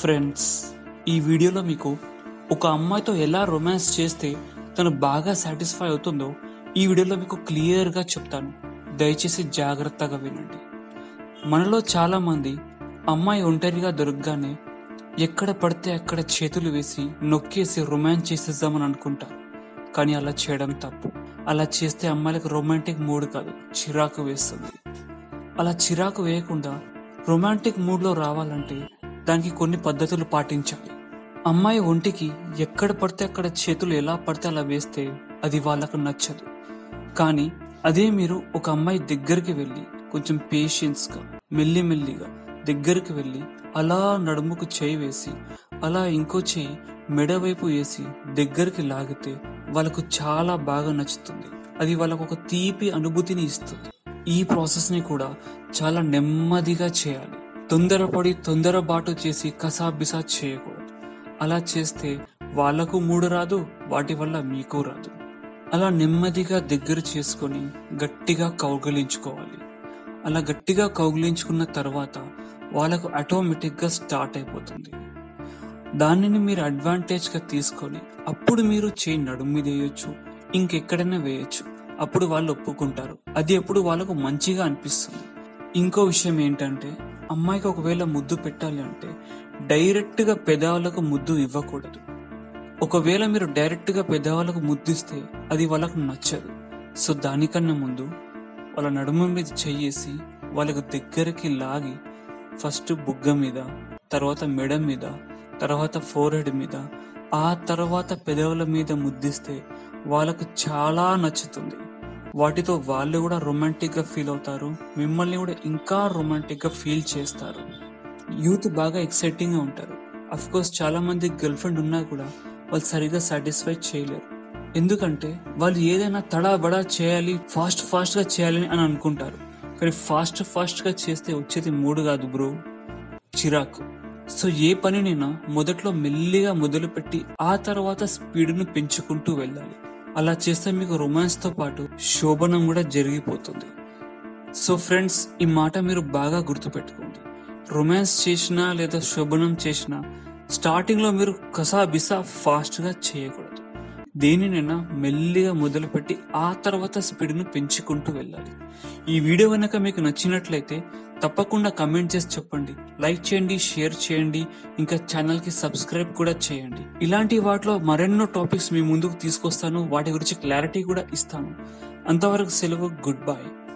Friends ఈ వీడియోలో మీకు ఒక అమ్మాయితో ఎలా రొమాన్స్ చేస్తే తను బాగా సాటిస్ఫై అవుతుందో ఈ వీడియోలో మీకు క్లియర్గా చెప్తాను. దయచేసి జాగ్రత్తగా వినండి. మనలో చాలామంది అమ్మాయి ఒంటరిగా దొరకగానే ఎక్కడ పడితే అక్కడ చేతులు వేసి నొక్కేసి రొమాన్స్ చేసేద్దామని అనుకుంటారు. కానీ అలా చేయడం తప్పు. అలా చేస్తే అమ్మాయిలకు రొమాంటిక్ మూడ్ కాదు చిరాకు వేస్తుంది. అలా చిరాకు వేయకుండా రొమాంటిక్ మూడ్లో రావాలంటే దానికి కొన్ని పద్ధతులు పాటించాలి. అమ్మాయి ఒంటికి ఎక్కడ పడితే అక్కడ చేతులు ఎలా పడితే అలా వేస్తే అది వాళ్ళకు నచ్చదు. కానీ అదే మీరు ఒక అమ్మాయి దగ్గరికి వెళ్ళి కొంచెం పేషెన్స్గా మెల్లిమెల్లిగా దగ్గరికి వెళ్ళి అలా నడుముకు చేయి వేసి అలా ఇంకో చేయి మెడ వైపు వేసి దగ్గరికి లాగితే వాళ్ళకు చాలా బాగా నచ్చుతుంది. అది వాళ్ళకు ఒక తీపి అనుభూతిని ఇస్తుంది. ఈ ప్రాసెస్ని కూడా చాలా నెమ్మదిగా చేయాలి. తొందరపడి తొందరబాటు చేసి కసాబిసా చేయకూడదు. అలా చేస్తే వాళ్ళకు మూడు రాదు వాటి వల్ల మీకు రాదు. అలా నెమ్మదిగా దగ్గర చేసుకొని గట్టిగా కౌగిలించుకోవాలి. అలా గట్టిగా కౌగిలించుకున్న తర్వాత వాళ్ళకు ఆటోమేటిక్గా స్టార్ట్ అయిపోతుంది. దానిని మీరు అడ్వాంటేజ్గా తీసుకొని అప్పుడు మీరు చేయి నడుము మీద వేయొచ్చు ఇంకెక్కడైనా వేయొచ్చు. అప్పుడు వాళ్ళు ఒప్పుకుంటారు. అది ఎప్పుడు వాళ్ళకు మంచిగా అనిపిస్తుంది. ఇంకో విషయం ఏంటంటే అమ్మాయికి ఒకవేళ ముద్దు పెట్టాలి అంటే డైరెక్ట్గా పెదాలకు ముద్దు ఇవ్వకూడదు. ఒకవేళ మీరు డైరెక్ట్గా పెదవాళ్ళకు ముద్దిస్తే అది వాళ్ళకు నచ్చదు. సో దానికన్నా ముందు వాళ్ళ నడుము మీద చెయ్యేసి వాళ్ళకు దగ్గరికి లాగి ఫస్ట్ బుగ్గ మీద తర్వాత మెడ మీద తర్వాత ఫోర్ హెడ్ మీద ఆ తర్వాత పెదవుల మీద ముద్దిస్తే వాళ్ళకు చాలా నచ్చుతుంది. వాటితో వాళ్ళు కూడా రొమాంటిక్గా ఫీల్ అవుతారు మిమ్మల్ని కూడా ఇంకా రొమాంటిక్గా ఫీల్ చేస్తారు. యూత్ బాగా ఎక్సైటింగ్గా ఉంటారు. అఫ్ కోర్స్ చాలా మంది గర్ల్ ఫ్రెండ్ ఉన్నా కూడా వాళ్ళు సరిగా సాటిస్ఫై చేయలేరు. ఎందుకంటే వాళ్ళు ఏదైనా తడాబడా చేయాలి ఫాస్ట్ ఫాస్ట్గా అని అనుకుంటారు. కానీ ఫాస్ట్ ఫాస్ట్గా చేస్తే వచ్చేది మూడు కాదు బ్రో చిరాకు. సో ఏ పనినైనా మొదట్లో మెల్లిగా మొదలుపెట్టి ఆ తర్వాత స్పీడ్ను పెంచుకుంటూ వెళ్ళాలి. అలా చేస్తే మీకు రొమాన్స్తో పాటు శోభనం కూడా జరిగిపోతుంది. సో ఫ్రెండ్స్ ఈ మాట మీరు బాగా గుర్తుపెట్టుకోండి. రొమాన్స్ చేసినా లేదా శోభనం చేసినా స్టార్టింగ్లో మీరు కసాబిసా ఫాస్ట్గా చేయకూడదు. దేనినైనా మెల్లిగా మొదలుపెట్టి ఆ తర్వాత స్పీడ్ను పెంచుకుంటూ వెళ్ళాలి. ఈ వీడియో కనుక మీకు నచ్చినట్లయితే తప్పకుండా కమెంట్ చేసి చెప్పండి. లైక్ చేయండి షేర్ చేయండి ఇంకా ఛానల్కి సబ్స్క్రైబ్ కూడా చేయండి. ఇలాంటి వాటిలో మరెన్నో టాపిక్స్ మీ ముందుకు తీసుకొస్తాను. వాటి గురించి క్లారిటీ కూడా ఇస్తాను. అంతవరకు సెలవు గుడ్ బై.